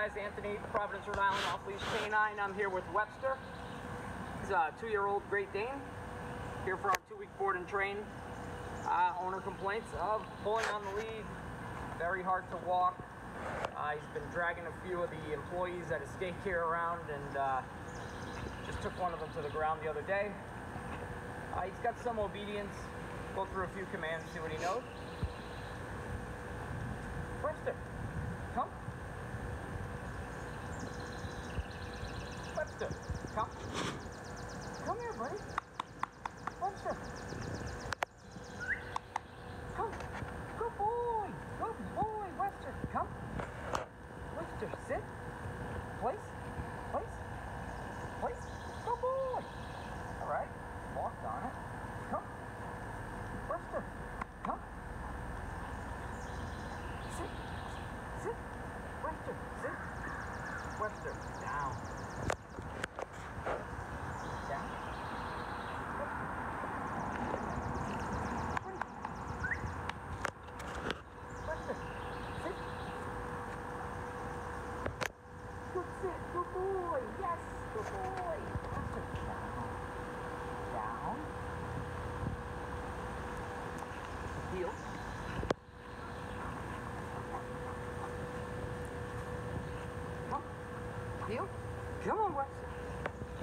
guys, Anthony, Providence, Rhode Island, off leash canine. I'm here with Webster. He's a two year old Great Dane. Here for our two week board and train. Uh, owner complaints of pulling on the lead, very hard to walk. Uh, he's been dragging a few of the employees at his daycare around and uh, just took one of them to the ground the other day. Uh, he's got some obedience. Go through a few commands, see what he knows. Webster, come. Webster, come. Come here, buddy. Webster. Come. Good boy. Good boy, Webster. Come. Webster, sit. Place. Place. Place. Good boy. All right. Walked on it. Come. Webster. Come. Sit. Sit. Webster. Sit. Webster. Down. Down. Webster. Sit. Good sit. Good boy. Yes. Good boy. Webster. Down. Down. Heel. Come. Heel. Come on, Webster.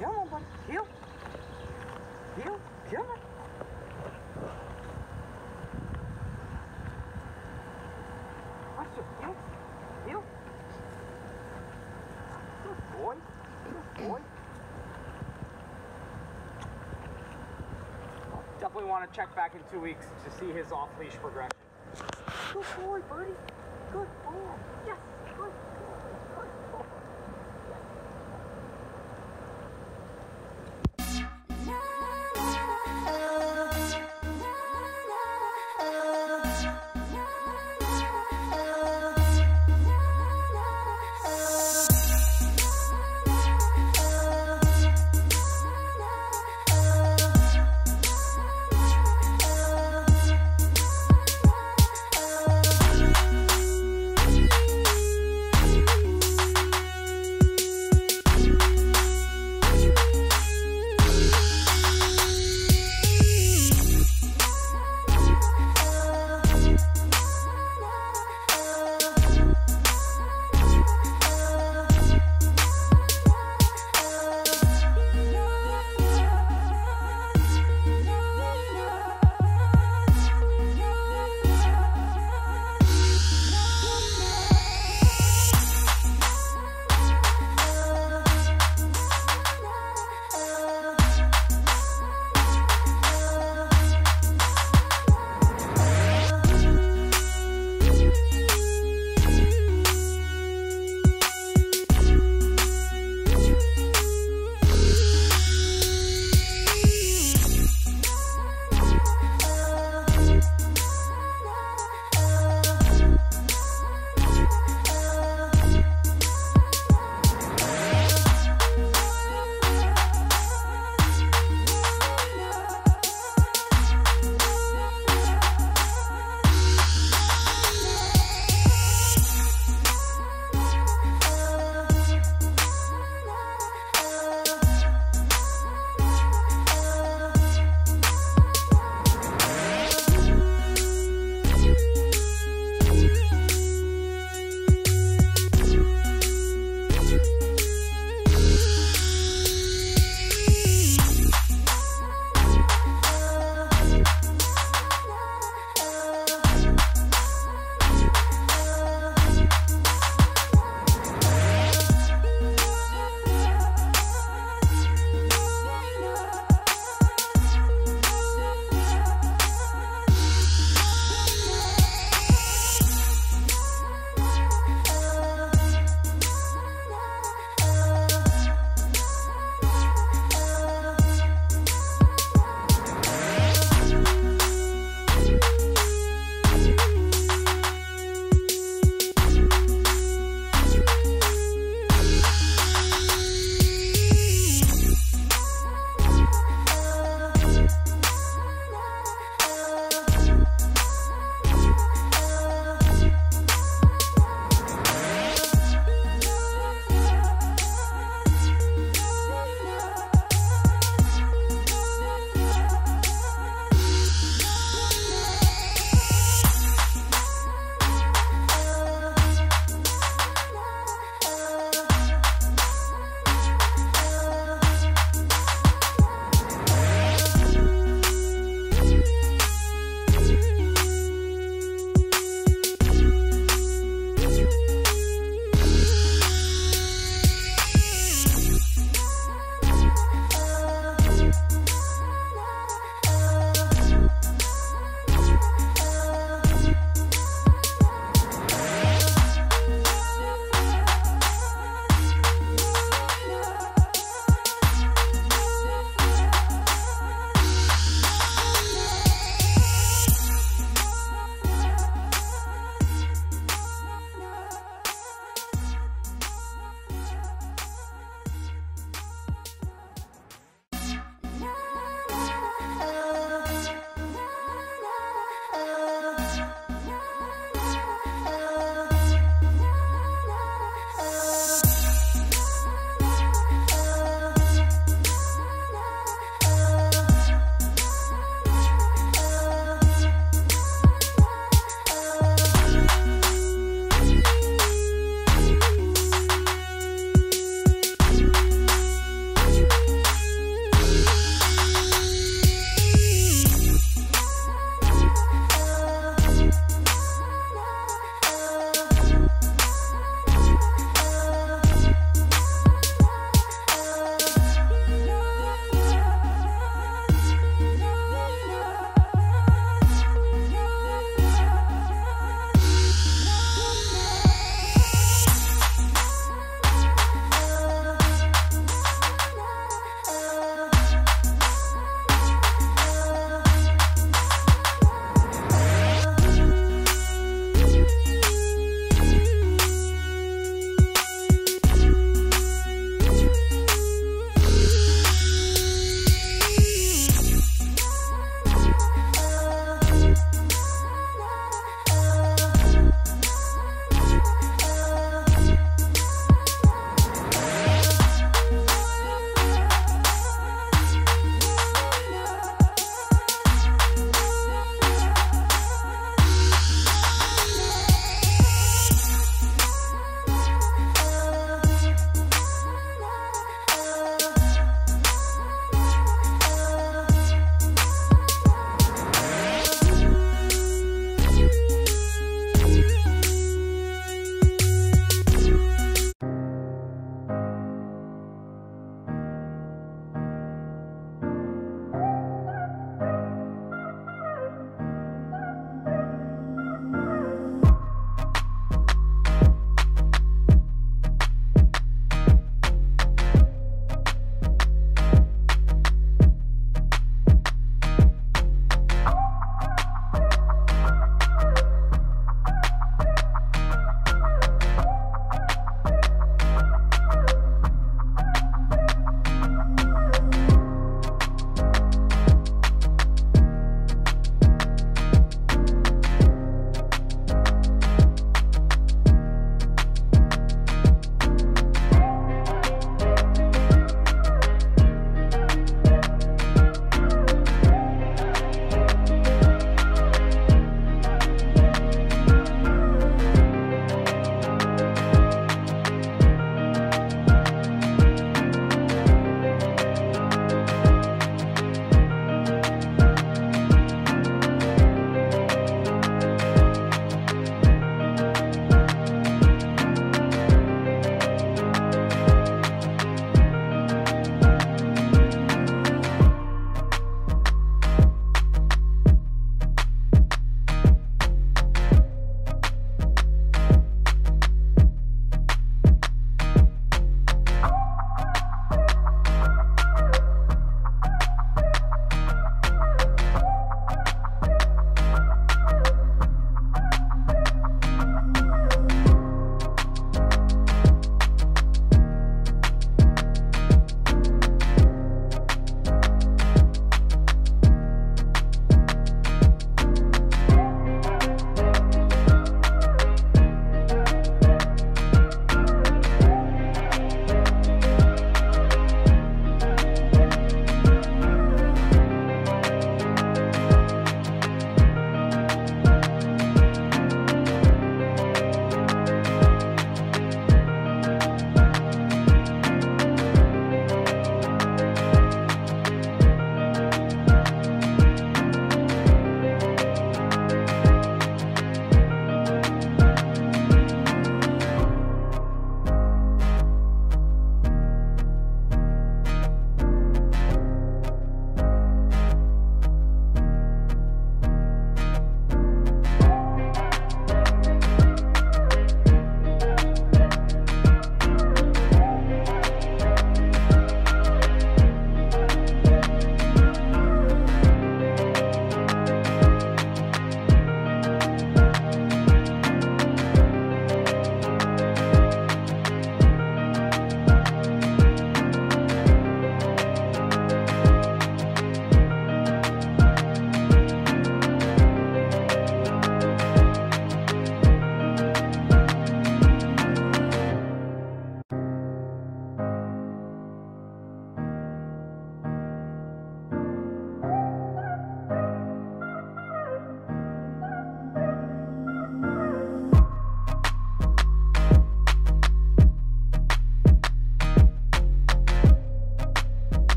Come on, buddy. Heel. Heel. Come on. Webster. Heel. Heel. Good boy. Good boy. Definitely want to check back in two weeks to see his off-leash progression. Good boy, Birdie. Good boy. Yes.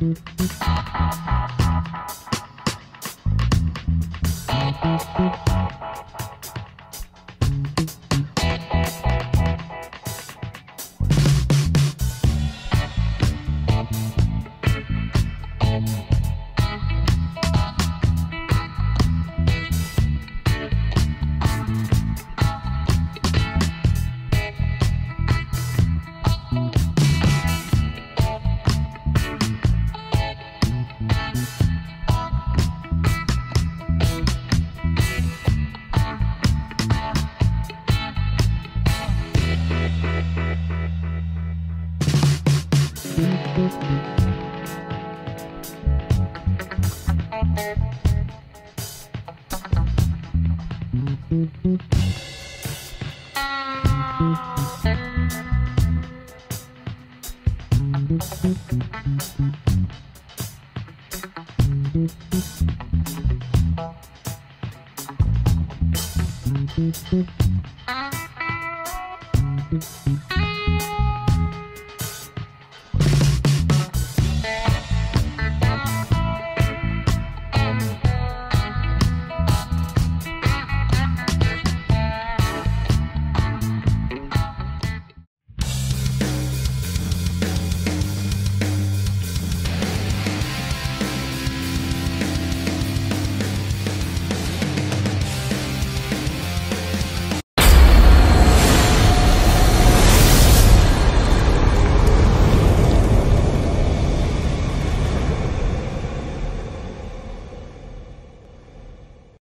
Thank